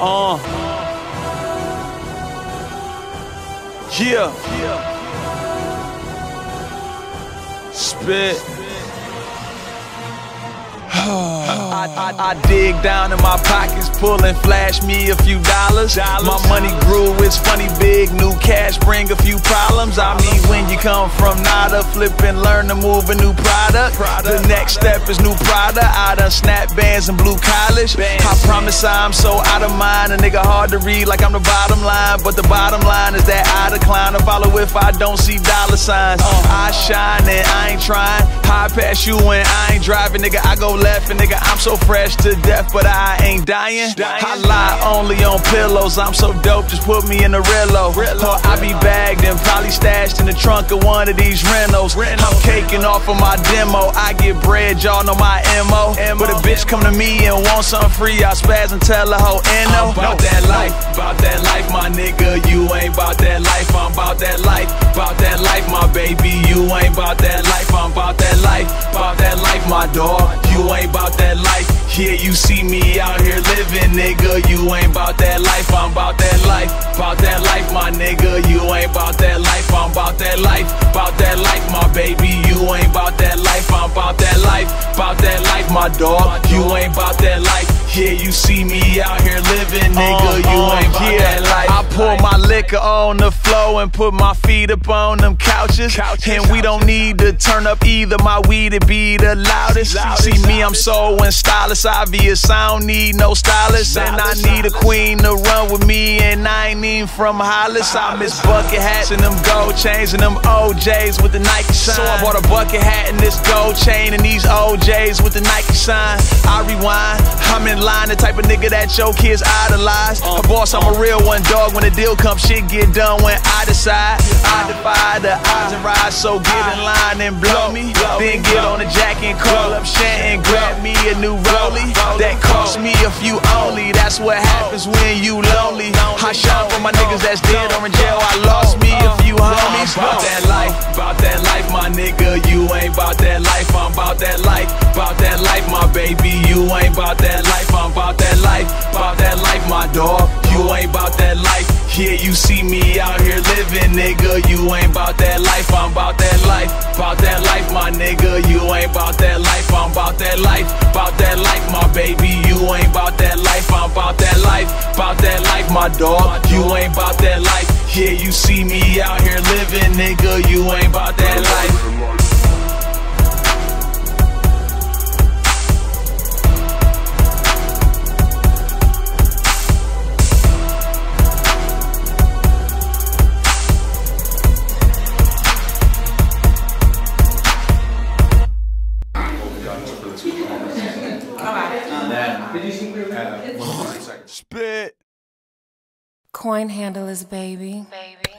Uh. Yeah. Spit. I, I, I, dig down in my pockets, pull and flash me a few dollars. My money grew, it's funny, big new cash bring a few problems. I mean, when you come from nada, flip and learn to move a new product. The next step is new product. I done snap bands and blue college. I promise I'm so out of mind, a nigga hard to read like I'm the bottom line. But the bottom line is that I decline to follow if I don't see dollar signs. I shine and I ain't trying. High pass you when I ain't driving, nigga. I go left and nigga, I'm so fresh to death, but I ain't dying. I lie only on pillows. I'm so dope, just put me in the Rillo. Or I be bagged and probably stashed in the trunk of one of these Renos. I'm caking off of my demo. I get bread, y'all know my MO. But a bitch come to me and want something free, I spaz and tell her hoe no. About that life, about that life, my nigga. You ain't about that life, I'm about that life. About that life, my baby. You ain't about that life, I'm about that life. About that life, my dog. Yeah, you see me out here living, nigga. You ain't about that life, I'm about that life. About that life, my nigga. You ain't about that life, I'm about that life. About that life, my baby. You ain't about that life, I'm about that life. About that life, my dog. You ain't about that life. Yeah, you see me out here living, nigga. You Uh, uh, ain't about yeah. that life. I pour my liquor on the floor and put my feet up on them couches. and we don't need to turn up either. My weed to be the loudest. See me, I'm so and stylish, obvious. I don't need no stylist. And I need a queen to run with me. And I ain't even from Hollis. I miss bucket hats and them gold chains and them OJs with the Nike sign. So I bought a bucket hat and this gold chain and these OJs with the Nike sign. I rewind, I'm in line, the type of nigga that your kids idolize. A boss, I'm a real one, dog. When the deal comes, shit get done when I decide. I defy the odds and rise, so get in line and blow me. Then get on the jack and call up Shanton, grab me a new rollie. That cost me a few only. That's what happens when you lonely. I shine for my niggas that's dead or in jail. I lost me a few homies. About that life, about that life, my nigga. You ain't about that life, I'm about that life. About that life, my baby. You ain't about that life, living, nigga. You ain't about that life, I'm about that life. About that life, my nigga. You ain't about that life, I'm about that life. About that life, my baby. You ain't about that life, I'm about that life. About that life, my dog. You ain't about that life. Yeah, you see me out here living, nigga. You ain't about that life. Spit. Coin handlers, baby. baby.